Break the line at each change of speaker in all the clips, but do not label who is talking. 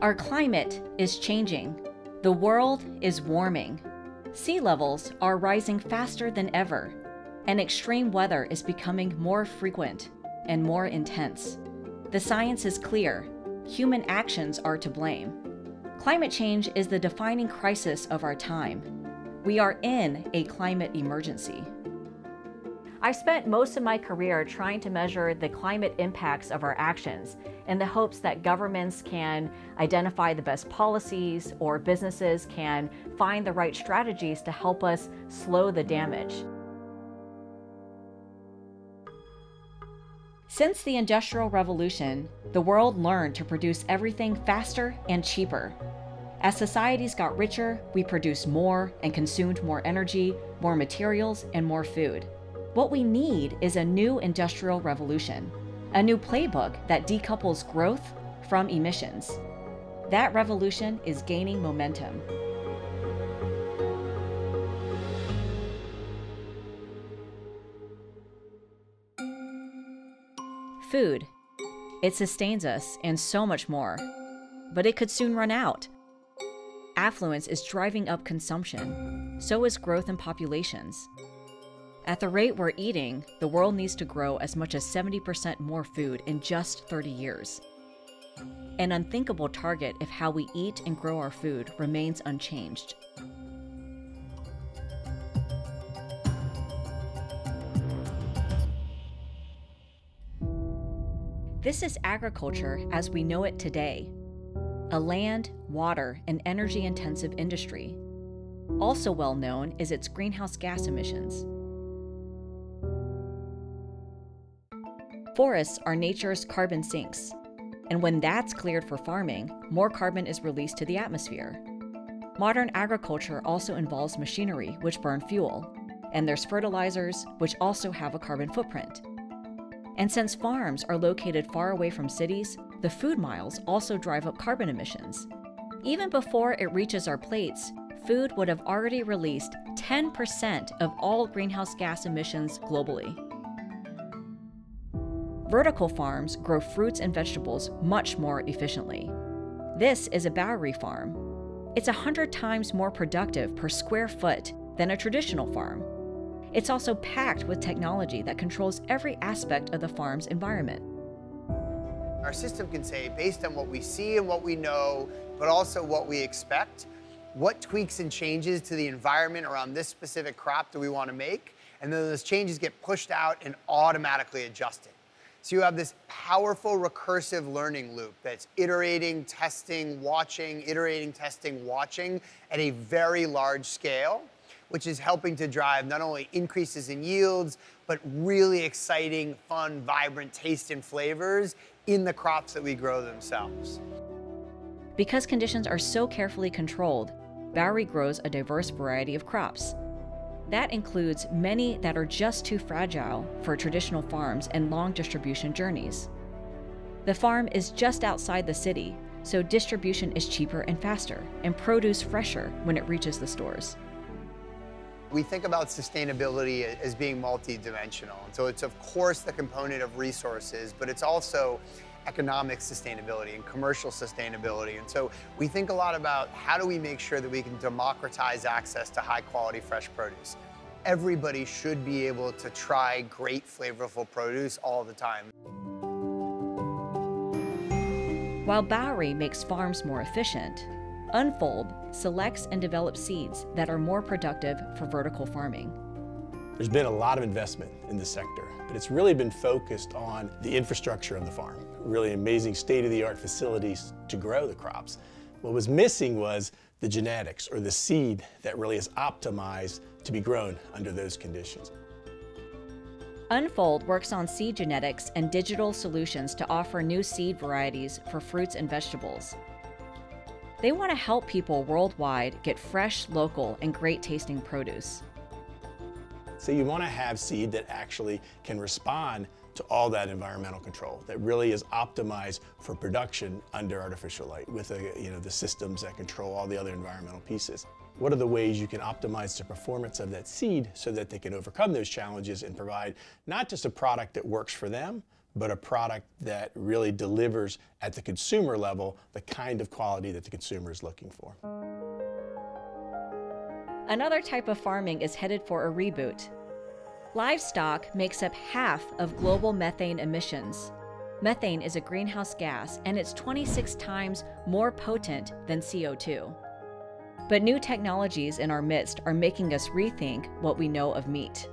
Our climate is changing. The world is warming. Sea levels are rising faster than ever, and extreme weather is becoming more frequent and more intense. The science is clear human actions are to blame. Climate change is the defining crisis of our time. We are in a climate emergency. I've spent most of my career trying to measure the climate impacts of our actions in the hopes that governments can identify the best policies or businesses can find the right strategies to help us slow the damage. Since the Industrial Revolution, the world learned to produce everything faster and cheaper. As societies got richer, we produced more and consumed more energy, more materials, and more food. What we need is a new industrial revolution, a new playbook that decouples growth from emissions. That revolution is gaining momentum. Food. It sustains us and so much more. But it could soon run out. Affluence is driving up consumption. So is growth in populations. At the rate we're eating, the world needs to grow as much as 70% more food in just 30 years. An unthinkable target if how we eat and grow our food remains unchanged. This is agriculture as we know it today a land, water, and energy intensive industry. Also well known is its greenhouse gas emissions. Forests are nature's carbon sinks, and when that's cleared for farming, more carbon is released to the atmosphere. Modern agriculture also involves machinery, which burn fuel, and there's fertilizers, which also have a carbon footprint. And since farms are located far away from cities, the food miles also drive up carbon emissions. Even before it reaches our plates, food would have already released 10% of all greenhouse gas emissions globally. Vertical farms grow fruits and vegetables much more efficiently. This is a Bowery farm. It's 100 times more productive per square foot than a traditional farm. It's also packed with technology that controls every aspect of the farm's environment.
Our system can say, based on what we see and what we know, but also what we expect, what tweaks and changes to the environment around this specific crop do we want to make, and then those changes get pushed out and automatically adjusted. So you have this powerful recursive learning loop that's iterating, testing, watching, iterating, testing, watching at a very large scale, which is helping to drive not only increases in yields, but really exciting, fun, vibrant taste and flavors in the crops that we grow themselves.
Because conditions are so carefully controlled, Bowery grows a diverse variety of crops, that includes many that are just too fragile for traditional farms and long distribution journeys. The farm is just outside the city, so distribution is cheaper and faster, and produce fresher when it reaches the stores.
We think about sustainability as being multidimensional. So it's of course the component of resources, but it's also economic sustainability and commercial sustainability. And so we think a lot about how do we make sure that we can democratize access to high quality fresh produce. Everybody should be able to try great flavorful produce all the time.
While Bowery makes farms more efficient, Unfold selects and develops seeds that are more productive for vertical farming.
There's been a lot of investment in this sector, but it's really been focused on the infrastructure of the farm. Really amazing state-of-the-art facilities to grow the crops. What was missing was the genetics or the seed that really is optimized to be grown under those conditions.
Unfold works on seed genetics and digital solutions to offer new seed varieties for fruits and vegetables. They want to help people worldwide get fresh, local, and great tasting produce.
So you want to have seed that actually can respond to all that environmental control that really is optimized for production under artificial light with a, you know, the systems that control all the other environmental pieces. What are the ways you can optimize the performance of that seed so that they can overcome those challenges and provide not just a product that works for them, but a product that really delivers at the consumer level the kind of quality that the consumer is looking for.
Another type of farming is headed for a reboot. Livestock makes up half of global methane emissions. Methane is a greenhouse gas and it's 26 times more potent than CO2. But new technologies in our midst are making us rethink what we know of meat.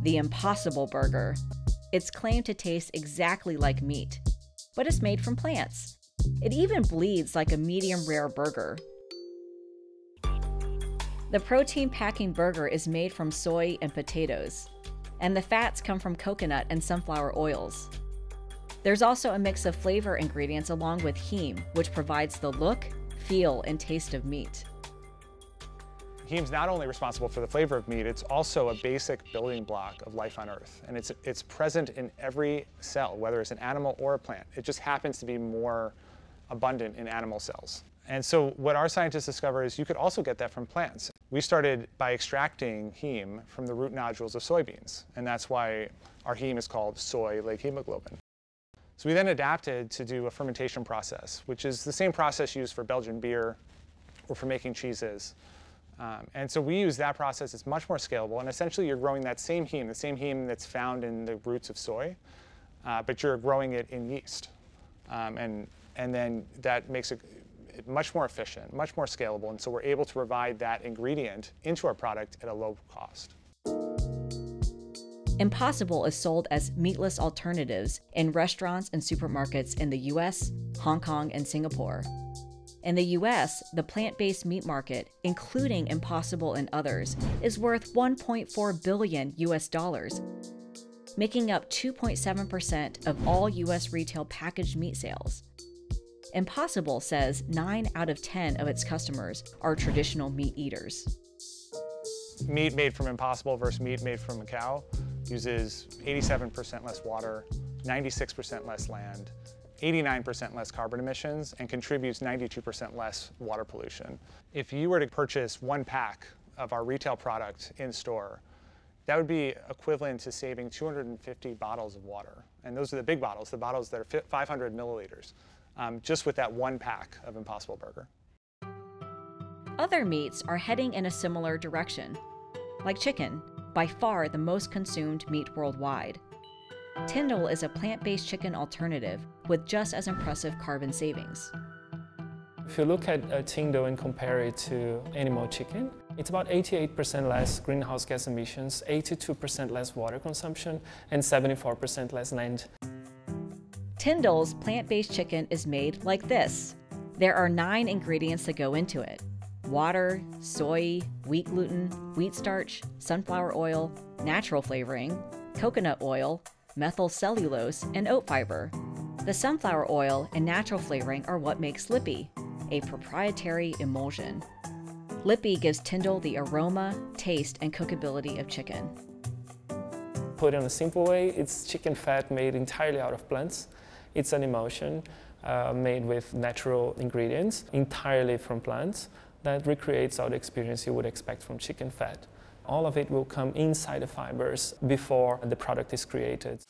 The Impossible Burger. It's claimed to taste exactly like meat, but it's made from plants. It even bleeds like a medium rare burger. The protein packing burger is made from soy and potatoes, and the fats come from coconut and sunflower oils. There's also a mix of flavor ingredients along with heme, which provides the look, feel, and taste of meat.
Heme's not only responsible for the flavor of meat, it's also a basic building block of life on Earth. And it's, it's present in every cell, whether it's an animal or a plant. It just happens to be more abundant in animal cells. And so what our scientists discovered is you could also get that from plants. We started by extracting heme from the root nodules of soybeans, and that's why our heme is called soy leghemoglobin. So we then adapted to do a fermentation process, which is the same process used for Belgian beer or for making cheeses. Um, and so we use that process. It's much more scalable, and essentially you're growing that same heme, the same heme that's found in the roots of soy, uh, but you're growing it in yeast. Um, and and then that makes it much more efficient, much more scalable, and so we're able to provide that ingredient into our product at a low cost.
Impossible is sold as meatless alternatives in restaurants and supermarkets in the US, Hong Kong, and Singapore. In the US, the plant based meat market, including Impossible and others, is worth 1.4 billion US dollars, making up 2.7% of all US retail packaged meat sales. Impossible says 9 out of 10 of its customers are traditional meat eaters.
Meat made from Impossible versus meat made from a cow uses 87% less water, 96% less land, 89% less carbon emissions, and contributes 92% less water pollution. If you were to purchase one pack of our retail product in store, that would be equivalent to saving 250 bottles of water. And those are the big bottles, the bottles that are 500 milliliters um, just with that one pack of Impossible Burger.
Other meats are heading in a similar direction. Like chicken, by far the most consumed meat worldwide. TiNDLE is a plant based chicken alternative with just as impressive carbon savings.
If you look at uh, TiNDLE and compare it to animal chicken, it's about 88% less greenhouse gas emissions, 82% less water consumption, and 74% less land.
TiNDLE's plant based chicken is made like this. There are nine ingredients that go into it water, soy, wheat gluten, wheat starch, sunflower oil, natural flavoring, coconut oil, methyl cellulose, and oat fiber. The sunflower oil and natural flavoring are what makes Lipi, a proprietary emulsion. Lipi gives TiNDLE the aroma, taste, and cookability of chicken.
Put in a simple way, it's chicken fat made entirely out of plants. It's an emulsion uh, made with natural ingredients, entirely from plants, that recreates all the experience you would expect from chicken fat. All of it will come inside the fibers before the product is created.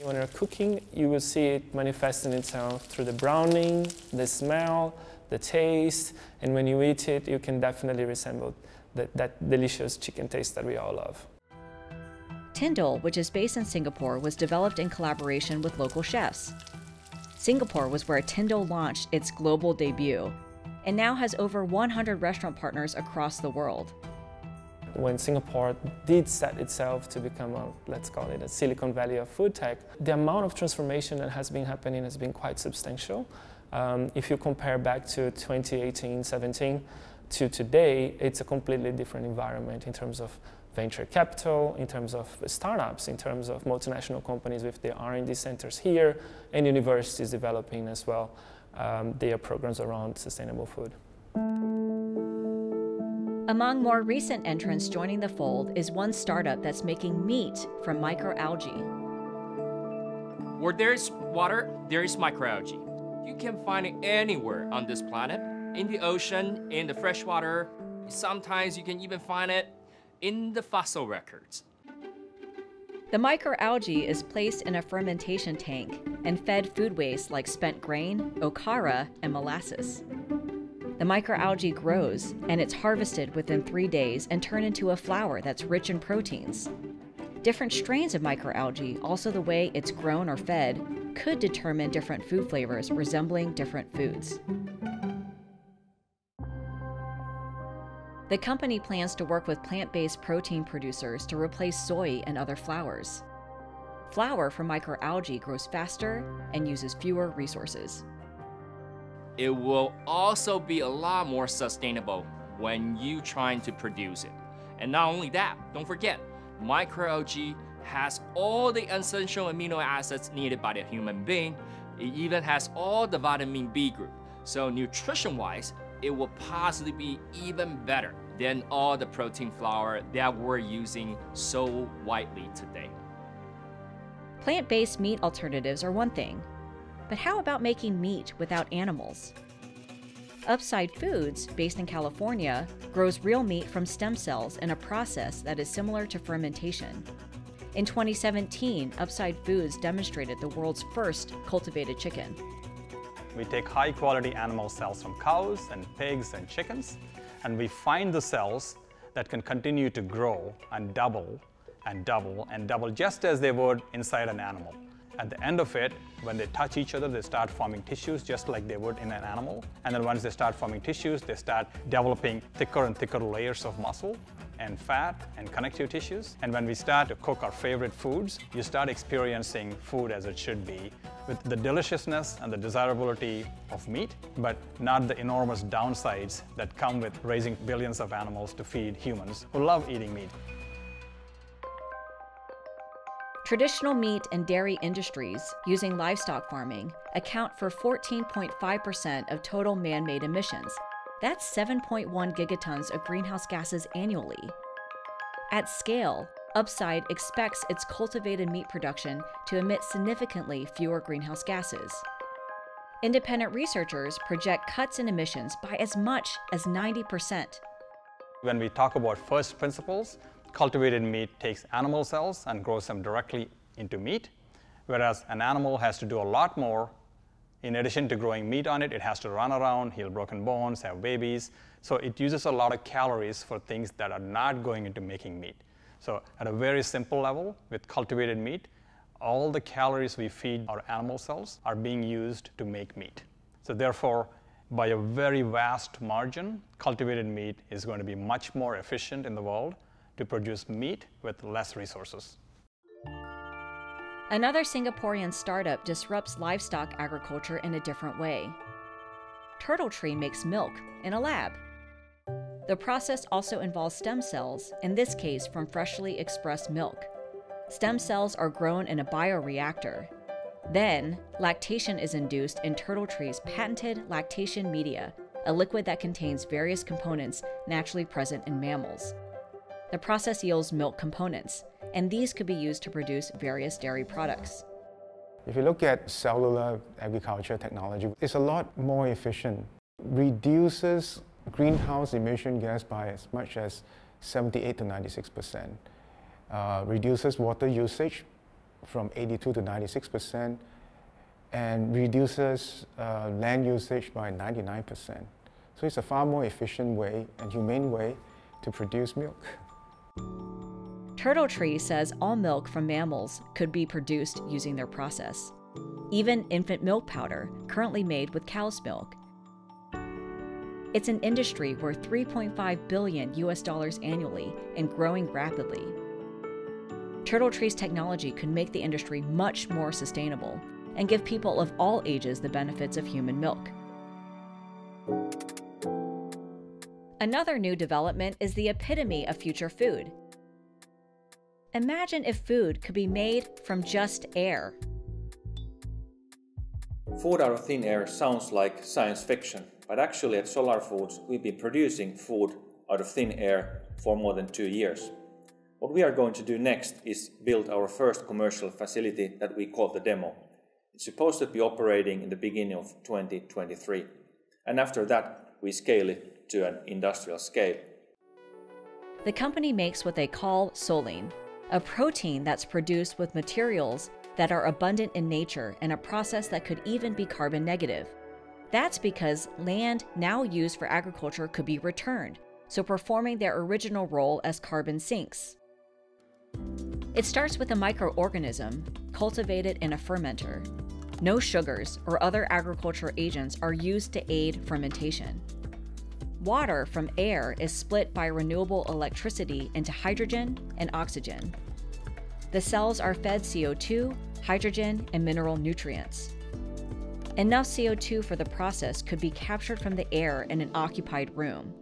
When you're cooking, you will see it manifesting itself through the browning, the smell, the taste, and when you eat it, you can definitely resemble that, that delicious chicken taste that we all love.
TiNDLE, which is based in Singapore, was developed in collaboration with local chefs. Singapore was where TiNDLE launched its global debut and now has over 100 restaurant partners across the world.
When Singapore did set itself to become a, let's call it a Silicon Valley of food tech, the amount of transformation that has been happening has been quite substantial. Um, if you compare back to 2018, 17 to today, it's a completely different environment in terms of venture capital, in terms of startups, in terms of multinational companies with their R&D centers here, and universities developing as well um, their programs around sustainable food.
Among more recent entrants joining the fold is one startup that's making meat from microalgae.
Where there's water, there is microalgae. You can find it anywhere on this planet, in the ocean, in the freshwater. Sometimes you can even find it in the fossil records.
The microalgae is placed in a fermentation tank and fed food waste like spent grain, okara, and molasses. The microalgae grows and it's harvested within three days and turned into a flour that's rich in proteins. Different strains of microalgae, also the way it's grown or fed, could determine different food flavors resembling different foods. The company plans to work with plant based protein producers to replace soy and other flours. Flour from microalgae grows faster and uses fewer resources.
It will also be a lot more sustainable when you trying to produce it. And not only that, don't forget, microalgae has all the essential amino acids needed by the human being. It even has all the vitamin B group. So nutrition-wise, it will possibly be even better than all the protein flour that we're using so widely today.
Plant based meat alternatives are one thing, but how about making meat without animals? Upside Foods, based in California, grows real meat from stem cells in a process that is similar to fermentation. In 2017, Upside Foods demonstrated the world's first cultivated chicken.
We take high quality animal cells from cows and pigs and chickens, and we find the cells that can continue to grow and double and double and double just as they would inside an animal. At the end of it, when they touch each other, they start forming tissues just like they would in an animal. And then once they start forming tissues, they start developing thicker and thicker layers of muscle and fat and connective tissues. And when we start to cook our favorite foods, you start experiencing food as it should be, with the deliciousness and the desirability of meat, but not the enormous downsides that come with raising billions of animals to feed humans who love eating meat.
Traditional meat and dairy industries using livestock farming account for 14.5% of total man made emissions. That's 7.1 gigatons of greenhouse gases annually. At scale, Upside expects its cultivated meat production to emit significantly fewer greenhouse gases. Independent researchers project cuts in emissions by as much as 90%.
When we talk about first principles, cultivated meat takes animal cells and grows them directly into meat, whereas an animal has to do a lot more. In addition to growing meat on it, it has to run around, heal broken bones, have babies. So it uses a lot of calories for things that are not going into making meat. So at a very simple level, with cultivated meat, all the calories we feed our animal cells are being used to make meat. So therefore, by a very vast margin, cultivated meat is going to be much more efficient in the world to produce meat with less resources.
Another Singaporean startup disrupts livestock agriculture in a different way. Turtle Tree makes milk in a lab. The process also involves stem cells, in this case from freshly expressed milk. Stem cells are grown in a bioreactor. Then, lactation is induced in Turtle Tree's patented lactation media, a liquid that contains various components naturally present in mammals. The process yields milk components, and these could be used to produce various dairy products.
If you look at cellular agriculture technology, it's a lot more efficient, reduces greenhouse emission gas by as much as 78 to 96 percent, uh, reduces water usage from 82 to 96 percent, and reduces uh, land usage by 99 percent. So it's a far more efficient way and humane way to produce milk.
Turtle Tree says all milk from mammals could be produced using their process. Even infant milk powder, currently made with cow's milk. It's an industry worth 3.5 billion US dollars annually and growing rapidly. Turtle Tree's technology could make the industry much more sustainable and give people of all ages the benefits of human milk. Another new development is the epitome of future food. Imagine if food could be made from just air.
Food out of thin air sounds like science fiction, but actually at Solar Foods we've been producing food out of thin air for more than two years. What we are going to do next is build our first commercial facility that we call the demo. It's supposed to be operating in the beginning of 2023. And after that, we scale it to an industrial scale.
The company makes what they call Solein, a protein that's produced with materials that are abundant in nature and a process that could even be carbon negative. That's because land now used for agriculture could be returned, so performing their original role as carbon sinks. It starts with a microorganism cultivated in a fermenter. No sugars or other agricultural agents are used to aid fermentation. Water from air is split by renewable electricity into hydrogen and oxygen. The cells are fed CO2, hydrogen, and mineral nutrients. Enough CO2 for the process could be captured from the air in an occupied room.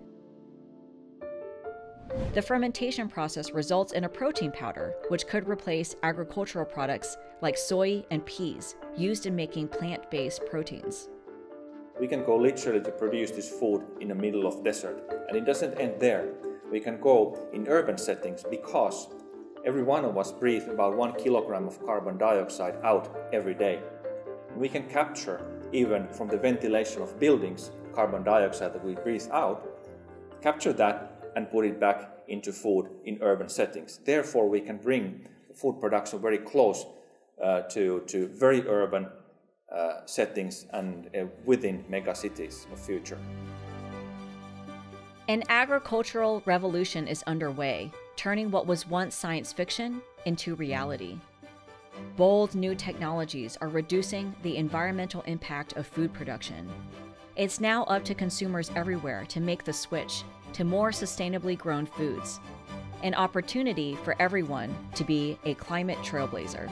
The fermentation process results in a protein powder, which could replace agricultural products like soy and peas used in making plant based proteins.
We can go literally to produce this food in the middle of desert. And it doesn't end there. We can go in urban settings because every one of us breathe about one kilogram of carbon dioxide out every day. We can capture, even from the ventilation of buildings, carbon dioxide that we breathe out, capture that and put it back into food in urban settings. Therefore, we can bring food production very close uh, to, to very urban uh, settings and uh, within megacities of future.
An agricultural revolution is underway, turning what was once science fiction into reality. Bold new technologies are reducing the environmental impact of food production. It's now up to consumers everywhere to make the switch to more sustainably grown foods, an opportunity for everyone to be a climate trailblazer.